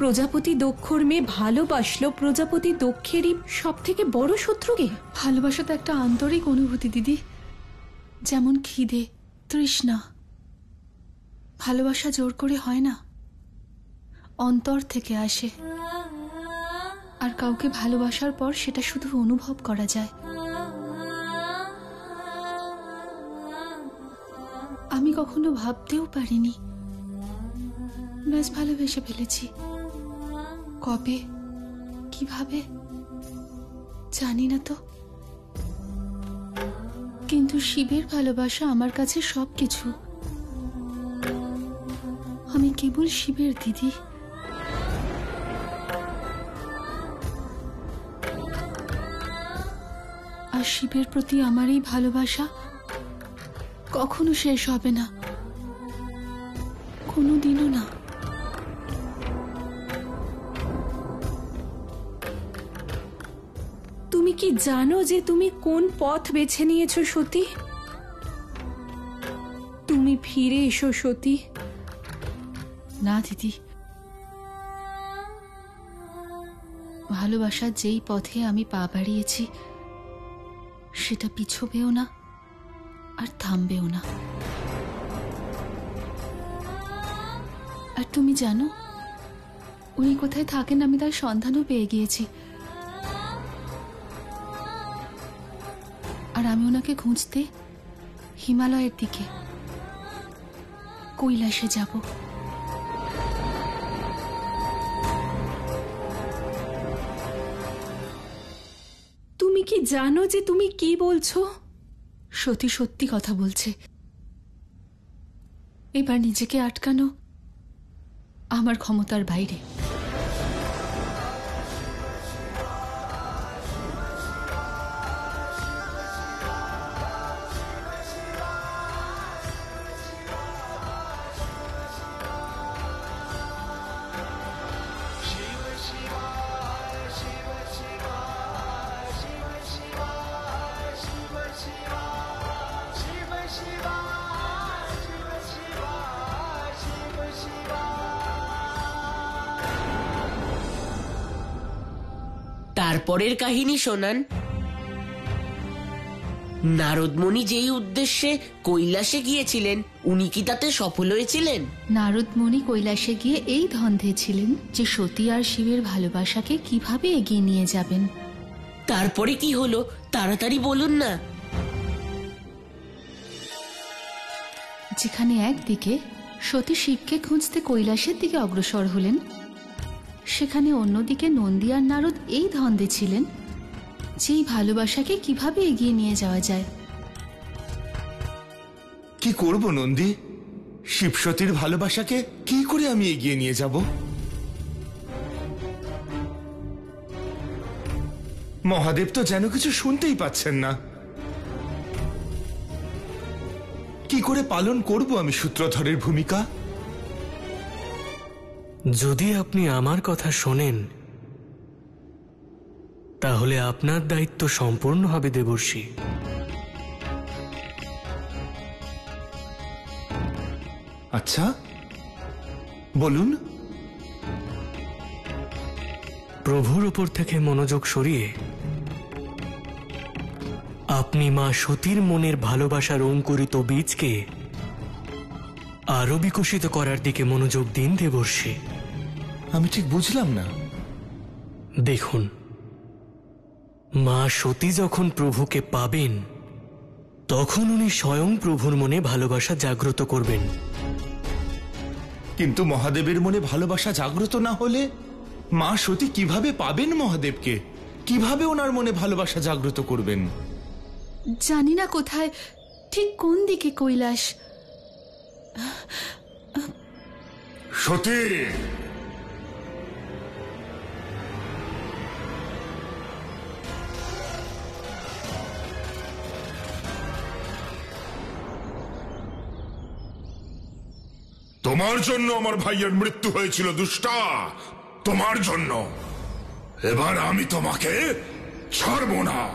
প্রজাপতি দক্ষর মেয়ে ভালোবাসলো প্রজাপতি দক্ষেরই সব থেকে বড় শত্রুকে। ভালোবাসা তো একটা আন্তরিক অনুভূতি, দিদি। যেমন খিদে, তৃষ্ণা। ভালোবাসা জোর করে হয় না। অন্তর থেকে আসে। আর কাউকে ভালোবাসার পর সেটা শুধু অনুভব করা যায়। আমি কখনো ভাবতেও পারিনি। ব্যাস, ভালোবেসে ফেলেছি। কবে? কীভাবে? জানি না তো। কিন্তু শিবের ভালোবাসা আমার কাছে সবকিছু। আমি কেবল শিবের দিদি। আর শিবের প্রতি আমার এই ভালোবাসা কখনো শেষ হবে না। কোনোদিনও না। কি জানো যে তুমি কোন পথ বেছে নিয়েছো সতী? তুমি ফিরে এসো সতী। না, দিদি। ভালোবাসার যেই পথে আমি পা বাড়িয়েছি, সেটা পিছবেও না আর থামবেও না। আর তুমি জানো, উনি কোথায় থাকেন আমি তার সন্ধানও পেয়ে গিয়েছি। আর আমি ওনাকে খুঁজতে হিমালয়ের দিকে কৈলাসে যাব। তুমি কি জানো যে তুমি কি বলছো? সত্যি সত্যি কথা বলছে। এবার নিজেকে আটকানো আমার ক্ষমতার বাইরে। তারপরের কাহিনী শোনান। নারদমণি যেই উদ্দেশ্যে কৈলাসে গিয়েছিলেন উনি কি তাতে সফল হয়েছিলেন? নারদমণি কৈলাসে গিয়ে এই ধন্ধে ছিলেন যে সতী আর শিবের ভালোবাসাকে কীভাবে এগিয়ে নিয়ে যাবেন। তারপরে কি হলো? তাড়াতাড়ি বলুন না। যেখানে একদিকে সতী শিবকে খুঁজতে কৈলাসের দিকে অগ্রসর হলেন সেখানে অন্যদিকে নন্দী আর নারদ এই ধন্দে ছিলেন, যেই ভালোবাসাকে কীভাবে এগিয়ে নিয়ে যাওয়া যায়। কি করব নন্দী? শিবসতীর ভালোবাসাকে কি করে আমি এগিয়ে নিয়ে যাব? মহাদেব তো যেন কিছু শুনতেই পাচ্ছেন না। কি করে পালন করব আমি সূত্রধরের ভূমিকা? যদি আপনি আমার কথা শোনেন তাহলে আপনার দায়িত্ব সম্পূর্ণ হবে দেবর্ষী। আচ্ছা বলুন। প্রভুর ওপর থেকে মনোযোগ সরিয়ে আপনি মা সতীর মনের ভালোবাসার অঙ্কুরিত বীজকে আরও বিকশিত করার দিকে মনোযোগ দিন দেবর্ষী। আমি ঠিক বুঝলাম না। দেখুন মা সতী যখন প্রভুকে পাবেন তখন উনি স্বয়ং প্রভুর মনে ভালোবাসা জাগ্রত করবেন। কিন্তু মহাদেবের মনে ভালোবাসা জাগ্রত না হলে মা সতী কীভাবে পাবেন মহাদেবকে? কীভাবে ওনার মনে ভালোবাসা জাগ্রত করবেন? জানি না কোথায় ঠিক কোন দিকে কৈলাস? সতী! তোমার জন্য আমার ভাইয়ের মৃত্যু হয়েছিল দুষ্টা। তোমার জন্য। এবার আমি তোমাকে ছাড়বো না।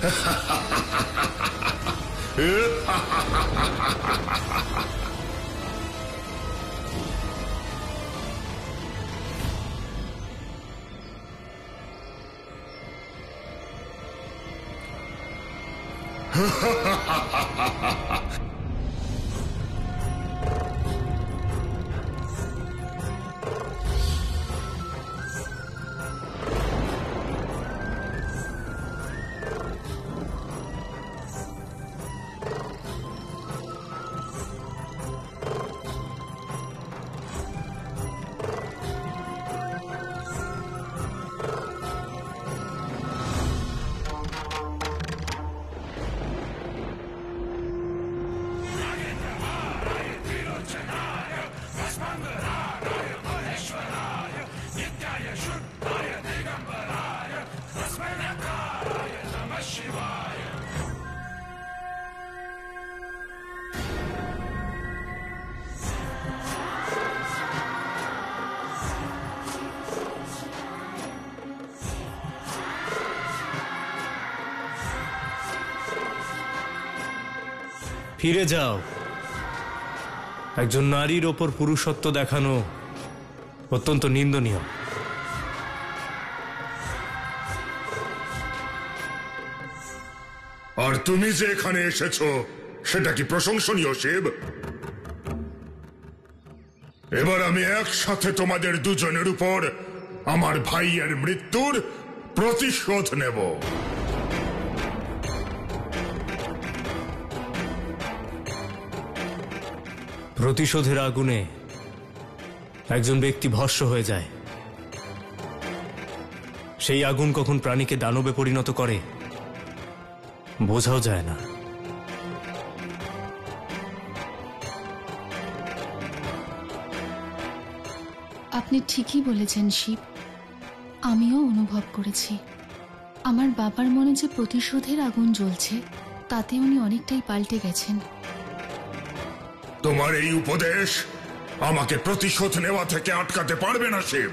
Ha ha ha ha! ফিরে যাও। একজন নারীর ওপর পুরুষত্ব দেখানো অত্যন্ত নিন্দনীয়। আর তুমি যে এখানে এসেছ, সেটা কি প্রশংসনীয়, শিব? এবার আমি একসাথে তোমাদের দুজনের উপর আমার ভাইয়ের মৃত্যুর প্রতিশোধ নেব। প্রতিশোধের আগুনে একজন ব্যক্তি ভস্য হয়ে যায়। সেই আগুন কখন প্রাণীকে দানবে পরিণত করে, বোঝাও যায় না। আপনি ঠিকই বলেছেন, শিব। আমিও অনুভব করেছি। আমার বাবার মনে যে প্রতিশোধের আগুন জ্বলছে, তাতে উনি অনেকটাই পাল্টে গেছেন। তোমার এই উপদেশ আমাকে প্রতিশোধ নেওয়া থেকে আটকাতে পারবে না শিব।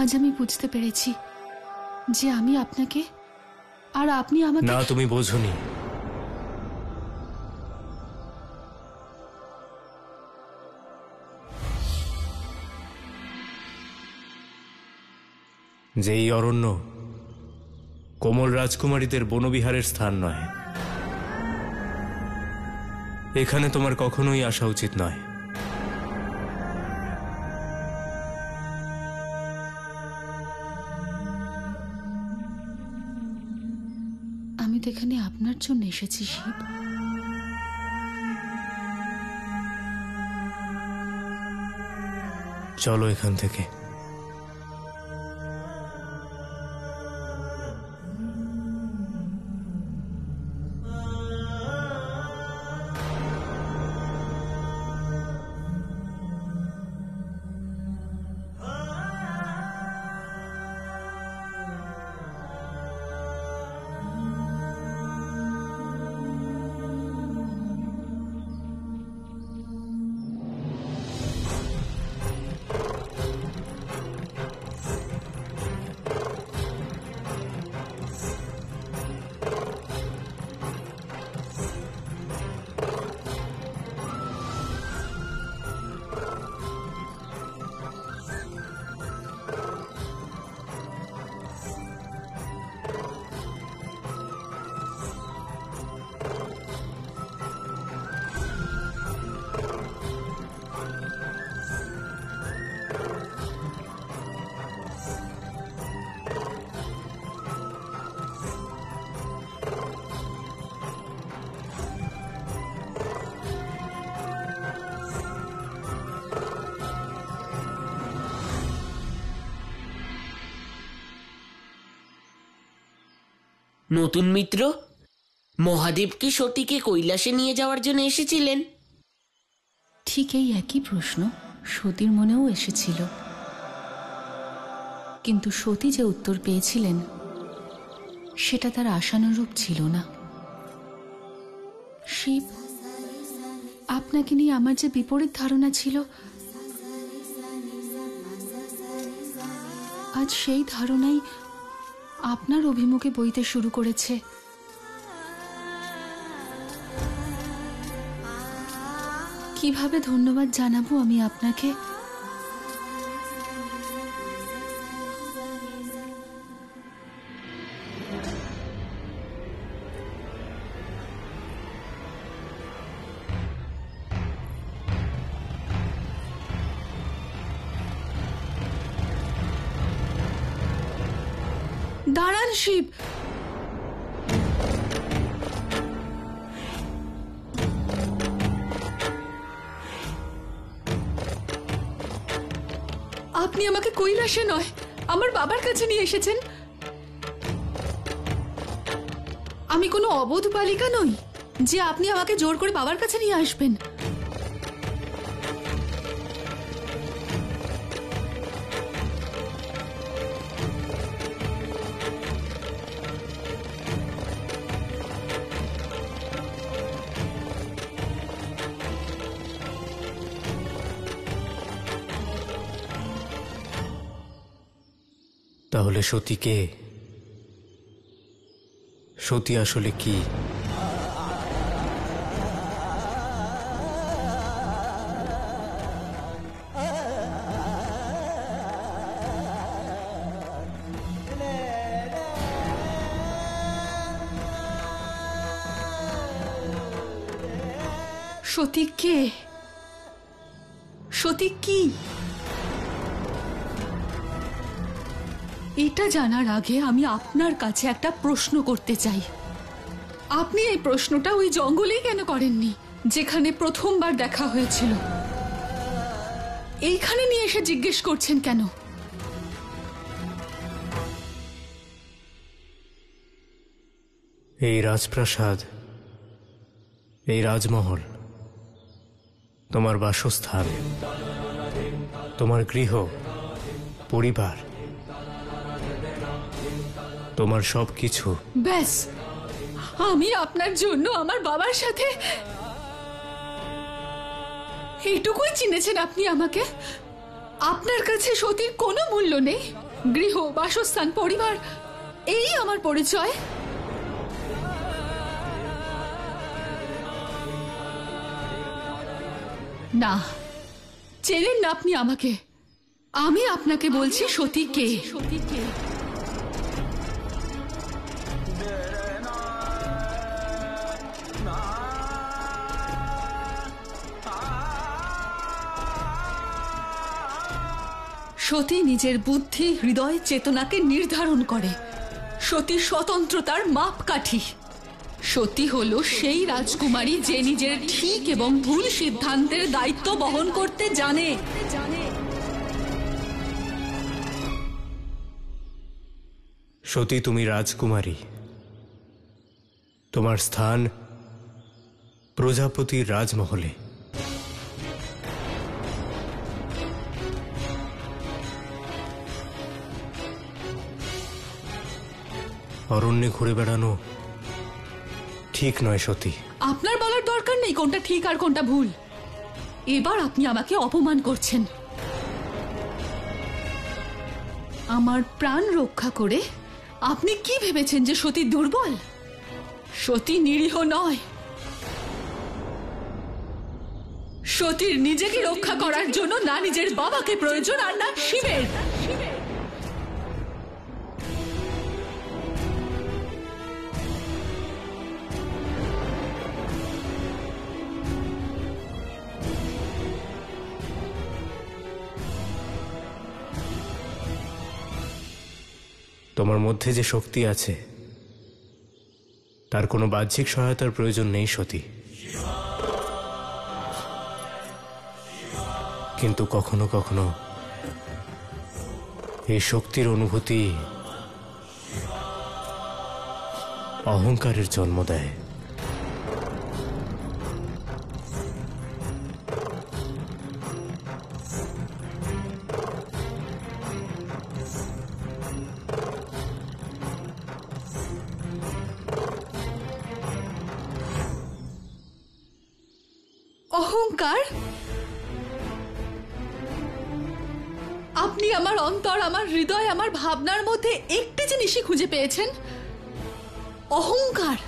আজ আমি বুঝতে পেরেছি যে আমি আপনাকে আর আপনি আমাকে না, তুমি বোঝনি। যে এই অরণ্য কোমল রাজকুমারীদের বনবিহারের স্থান নয়, এখানে তোমার কখনোই আসা উচিত নয়। এসেছি চলো এখান থেকে। নতুন মিত্র? মহাদেব কি সতীকে কৈলাসে নিয়ে যাওয়ার জন্য এসেছিলেন? ঠিক এই একই প্রশ্ন। সতীর মনেও এসেছিল। কিন্তু সতী যে উত্তর পেয়েছিলেন, সেটা তার আশানুরূপ ছিল না। শিব, আপনাকে নিয়ে আমার যে বিপরীত ধারণা ছিল, আজ সেই ধারণাই আপনার অভিমুখে বইতে শুরু করেছে। কীভাবে ধন্যবাদ জানাব আমি আপনাকে? শিব আপনি আমাকে কৈলাসে নয়, আমার বাবার কাছে নিয়ে এসেছেন। আমি কোনো অবোধ বালিকা নই যে আপনি আমাকে জোর করে বাবার কাছে নিয়ে আসবেন। তাহলে সতীকে সতী আসলে কি? সতী কে? সতী কি? এটা জানার আগে আমি আপনার কাছে একটা প্রশ্ন করতে চাই। আপনি এই প্রশ্নটা ওই জঙ্গলেই কেন করেননি, যেখানে প্রথমবার দেখা হয়েছিল? এইখানে নিয়ে এসে জিজ্ঞেস করছেন কেন? এই রাজপ্রাসাদ, এই রাজমহল, তোমার বাসস্থান, তোমার গৃহ, পরিবার তোমার সব কিছু ব্যাস, আমি আপনার জন্য আমার বাবার সাথে এইটুকুই চিনেছেন আপনি আমাকে? আপনার কাছে সতীর কোনো মূল্য নেই। গৃহ, বাসস্থান, পরিবার, এই আমার পরিচয়। না, চেনেন না আপনি আমাকে। আমি আপনাকে বলছি সতী কে সতী কে? সতী নিজের বুদ্ধি, হৃদয়, চেতনাকে নির্ধারণ করে। সতী স্বতন্ত্রতার মাপকাঠি। সতী হল সেই রাজকুমারী যে নিজের ঠিক এবং ভুল সিদ্ধান্তের দায়িত্ব বহন করতে জানে। সতী, তুমি রাজকুমারী। তোমার স্থান প্রজাপতির রাজমহলে। অরণ্যে ঘুরে বেড়ানো ঠিক নয় সতী। আপনার বলার দরকার নেই কোনটা ঠিক আর কোনটা ভুল। এবার আপনি আমাকে অপমান করছেন। আমার প্রাণ রক্ষা করে আপনি কি ভেবেছেন যে সতী দুর্বল? সতী নিরীহ নয়। সতীর নিজেকে রক্ষা করার জন্য না নিজের বাবাকে প্রয়োজন আর না শিবের। তোমার মধ্যে যে শক্তি আছে, তার কোনো বাহ্যিক সহায়তার প্রয়োজন নেই, সতী। কিন্তু কখনো কখনো এই শক্তির অনুভূতি অহংকারের জন্ম দেয়। অহংকার? আপনি আমার অন্তর, আমার হৃদয়, আমার ভাবনার মধ্যে একটি জিনিসই খুঁজে পেয়েছেন? অহংকার।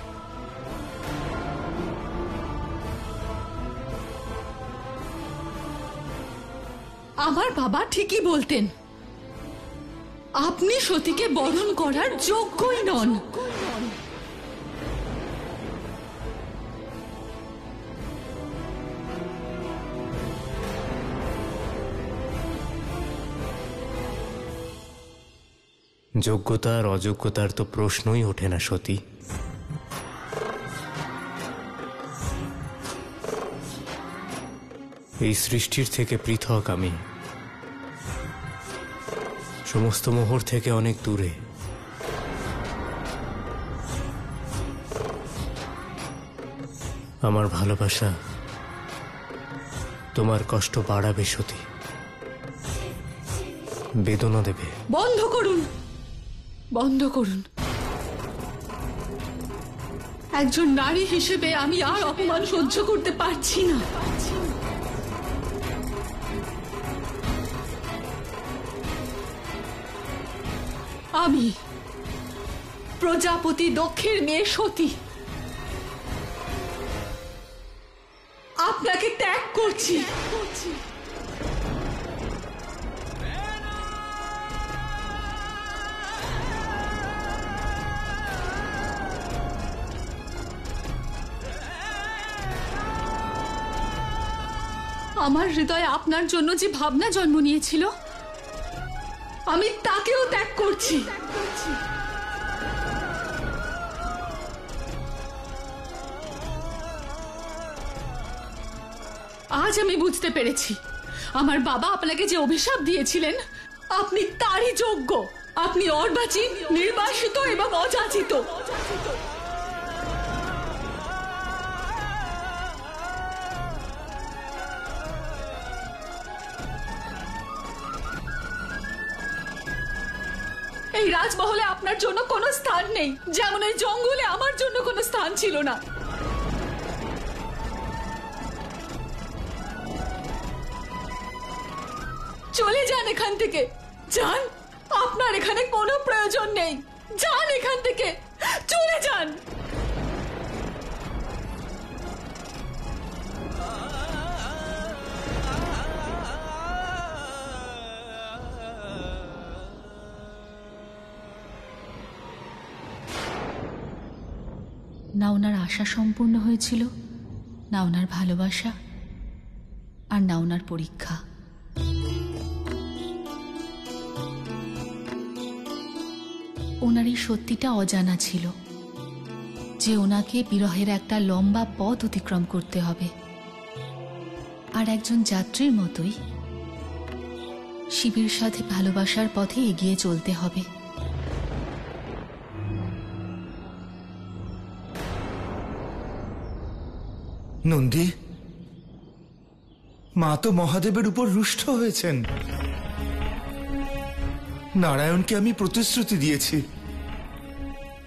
আমার বাবা ঠিকই বলতেন, আপনি সতীকে বরণ করার যোগ্যই নন। যোগ্যতা আর অযোগ্যতার তো প্রশ্নই ওঠে না সতী। এই সৃষ্টির থেকে পৃথক আমি। সমস্ত মোহর থেকে অনেক দূরে। আমার ভালোবাসা তোমার কষ্ট বাড়াবে সতী। বেদনা দেবে। বন্ধ করুন। বন্ধ করুন। একজন নারী হিসেবে আমি আর অপমান সহ্য করতে পারছি না। আমি প্রজাপতি দক্ষের মেয়ে সতী। আপনাকে ত্যাগ করছি। আমার হৃদয়ে আপনার জন্য যে ভাবনা জন্ম নিয়েছিল, আমি তাকেও ত্যাগ করছি। আজ আমি বুঝতে পেরেছি, আমার বাবা আপনাকে যে অভিশাপ দিয়েছিলেন, আপনি তারই যোগ্য। আপনি অর্বাচীন, নির্বাসিত এবং অযাচিত। স্থান নেই। যেমন এই জঙ্গলে আমার জন্য কোনো স্থান ছিল না। চলে যান এখান থেকে। যান, আপনার এখানে কোনো প্রয়োজন নেই। যান এখান থেকে। চলে যান। না ওনার আশা সম্পূর্ণ হয়েছিল, না ওনার ভালোবাসা, আর না ওনার পরীক্ষা। ওনার এই সত্যিটা অজানা ছিল যে ওনাকে বিরহের একটা লম্বা পথ অতিক্রম করতে হবে। আর একজন যাত্রীর মতোই শিবির সাথে ভালোবাসার পথে এগিয়ে চলতে হবে। নন্দী, মা তো মহাদেবের উপর রুষ্ট হয়েছেন। নারায়ণকে আমি প্রতিশ্রুতি দিয়েছি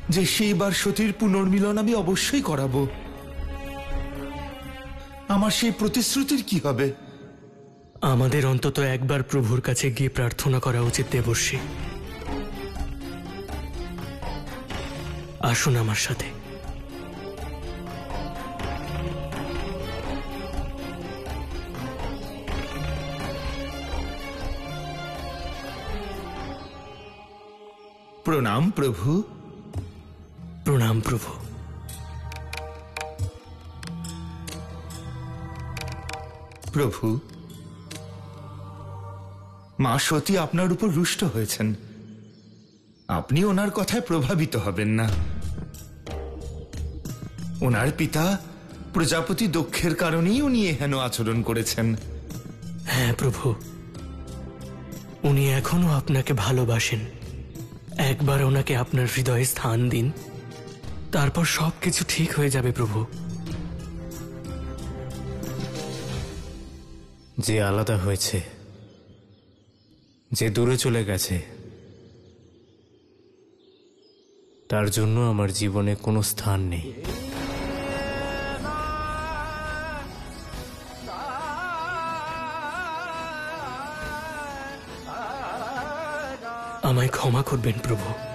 যে সেইবার সতীর পুনর্মিলন আমি অবশ্যই করাবো। আমার সেই প্রতিশ্রুতির কি হবে? আমাদের অন্তত একবার প্রভুর কাছে গিয়ে প্রার্থনা করা উচিত দেবর্ষী। আসুন আমার সাথে। প্রণাম প্রভু। প্রণাম প্রভু। প্রভু, মা সতী আপনার উপর রুষ্ট হয়েছেন। আপনি ওনার কথায় প্রভাবিত হবেন না। ওনার পিতা প্রজাপতি দক্ষের কারণেই উনি এহেন আচরণ করেছেন। হ্যাঁ প্রভু, উনি এখনও আপনাকে ভালোবাসেন। একবার ওনাকে আপনার হৃদয়ে স্থান দিন। তারপর সব কিছু ঠিক হয়ে যাবে, প্রভু। যে আলাদা হয়েছে, যে দূরে চলে গেছে, তার জন্য আমার জীবনে কোনো স্থান নেই। আমায় ক্ষমা করবেন প্রভু।